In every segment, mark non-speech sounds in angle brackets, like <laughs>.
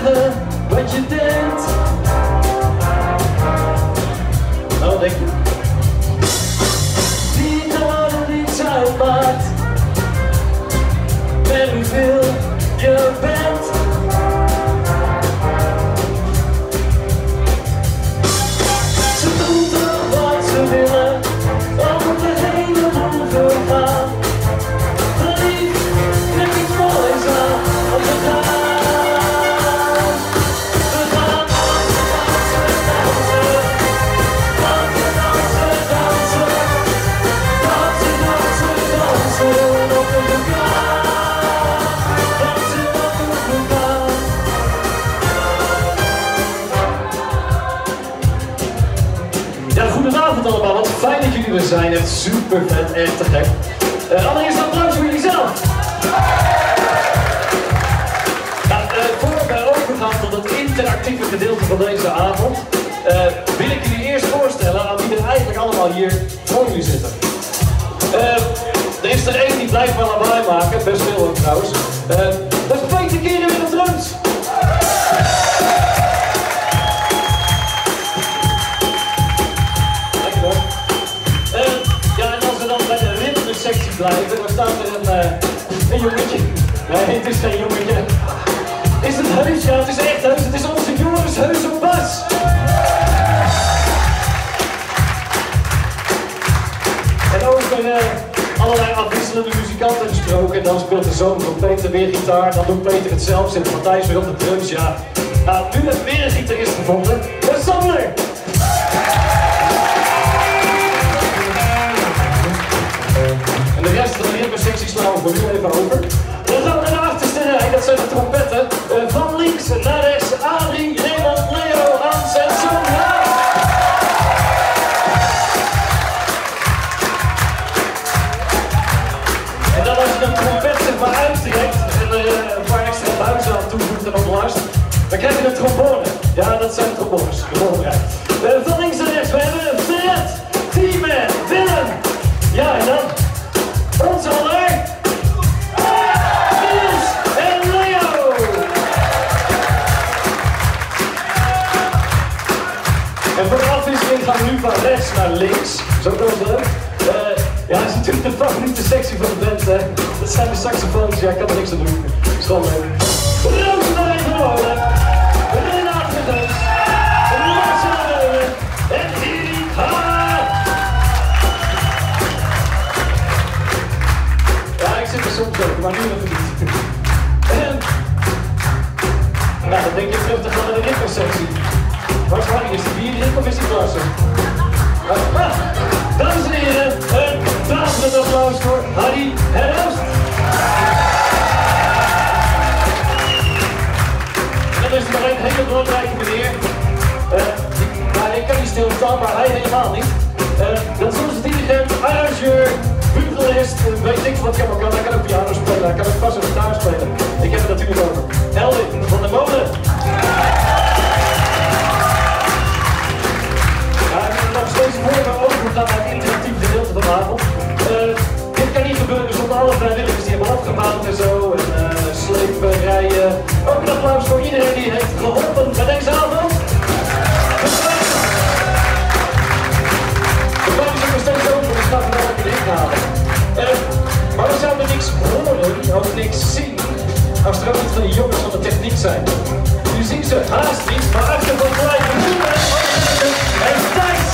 her, but you did. Goedenavond allemaal. Wat fijn dat jullie er zijn. Echt super vet, echt te gek. Uh, allereerst applaus voor jullie zelf. Nou, uh, voor we overgaan tot het interactieve gedeelte van deze avond, uh, wil ik jullie eerst voorstellen aan wie er eigenlijk allemaal hier voor jullie zitten. er is er één die blijft maar lawaai maken, best veel ook trouwens. dat is Peter weer. Blijven, dan staat er een, eh, een jongetje. Nee, het is geen jongetje. Is het heus? Ja, het is echt heus. Het is onze Joris Heus op bas. En over eh, allerlei afwisselende muzikanten gesproken. Dan speelt de zoon van Peter weer gitaar. Dan doet Peter het zelf. Zit Matthijs weer op de drums. Ja, nou, nu hebben we weer een gitarist gevonden. Dat is Sander. Nu even over. Dan gaan we naar de achterste rij, dat zijn de trompetten. Eh, van links naar rechts, Adrie, Raymond, Leo, Hans en Sonja. En dan als je een trompet zeg maar uittrekt en er eh, een paar extra buizen aan toevoegt en ontlast, dan krijg je een trombone. Ja, dat zijn trombones, gewoon ja. Uh, van links naar rechts, we hebben En voor de afwisseling gaan we nu van rechts naar links. Zo dat leuk. Eh, ja, is natuurlijk de favoriete sectie van de band. Hè. Dat zijn de saxofoons. Ja, ik kan er niks aan doen. Is gewoon Is Harry? Is die bierrik of is die? Ah, dames en heren, een daverend applaus voor Harry Heroost. En dan is er nog een hele belangrijke meneer. Uh, nou, ik kan niet stilstaan, maar hij helemaal niet. Uh, dat is onze dirigent, arrangeur, bugelist, weet ik wat hij allemaal kan. Hij kan ook piano spelen, hij kan ook bas en gitaar spelen. Ik heb het natuurlijk over Elwin van der Molen. Ook niet van die jongens van de techniek zijn. Nu zien ze haast niet, maar achter van Ruben en Thijs.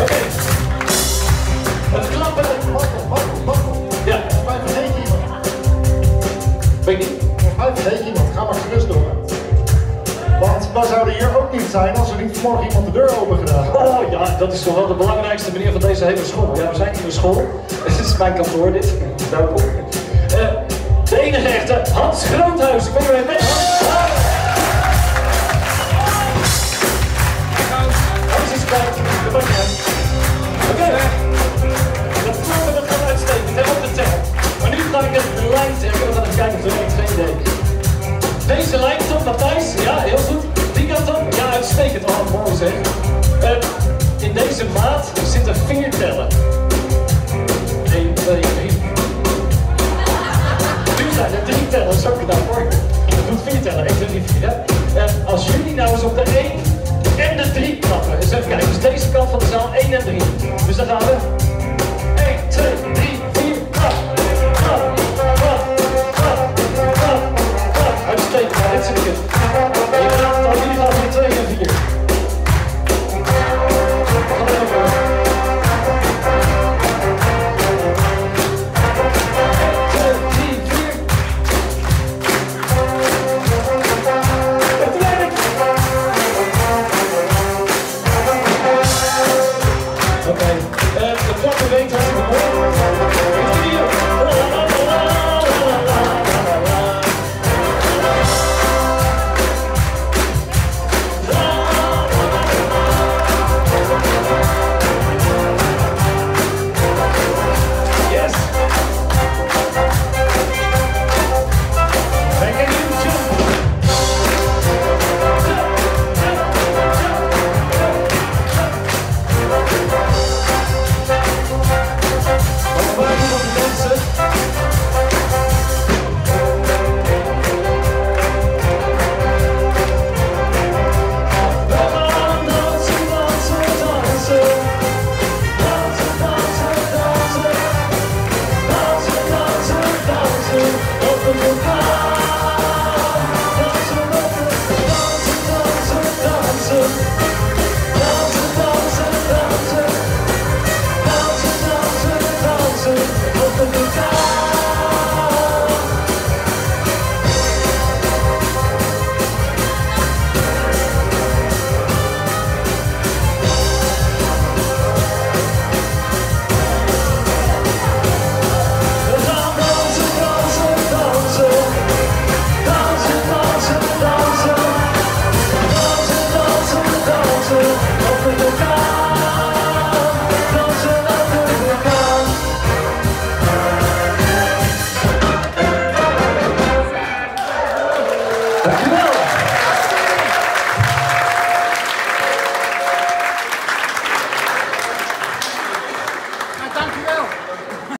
Oké. Het klappen. Ja, mij vergeet iemand. weet ik niet. Mij vergeet iemand. Ga maar gerust we zouden hier ook niet zijn als er niet vanmorgen iemand de deur open gedaan had. Oh ja, dat is toch wel de belangrijkste meneer van deze hele school. Ja, we zijn hier in school. <laughs> Dit is mijn kantoor, dit. Welkom. Eh, de enige echte Hans Groothuis. Ik ben er met Hans. 1, 2, 3. Nu zijn er drie is ook gedaan hoor. Dat doet vier tellen, 1, 2, 3, 4. Hè? En als jullie nou eens op de 1 en de 3 klappen. Dus even kijken, dus deze kant van de zaal 1 en 3. Dus dan gaan we